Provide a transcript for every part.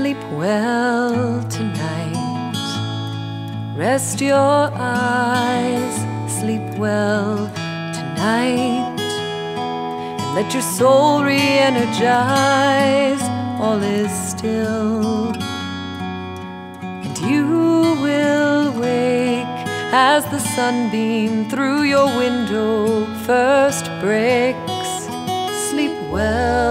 sleep well tonight. Rest your eyes, sleep well tonight. And let your soul re energize. All is still. And you will wake as the sunbeam through your window first breaks. Sleep well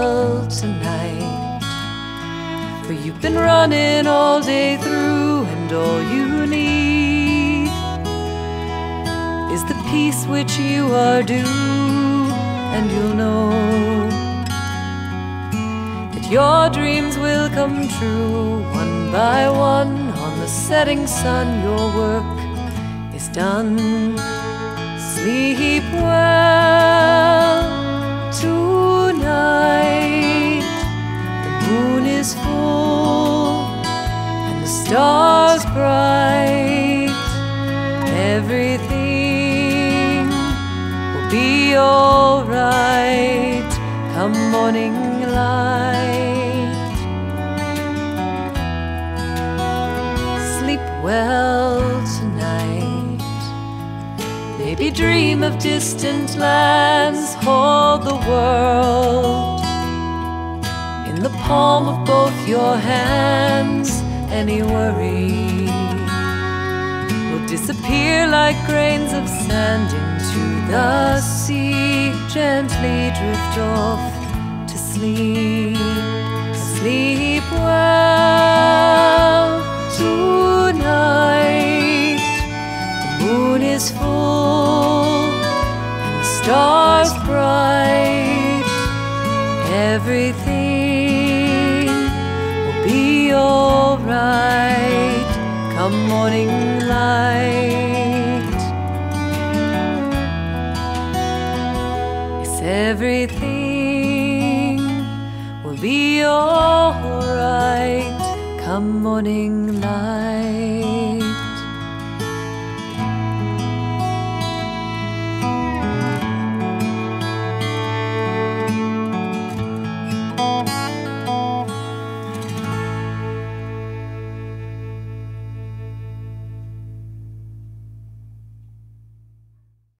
for you've been running all day through, and all you need is the peace which you are due, and you'll know that your dreams will come true one by one on the setting sun. Your work is done. Sleep well stars bright. Everything will be alright come morning light. Sleep well tonight. Maybe dream of distant lands, hold the world in the palm of both your hands. Any worry will disappear like grains of sand into the sea. Gently drift off to sleep. Sleep well tonight. The moon is full and the stars bright. Everything will be alright come morning light. Yes, everything will be alright come morning light.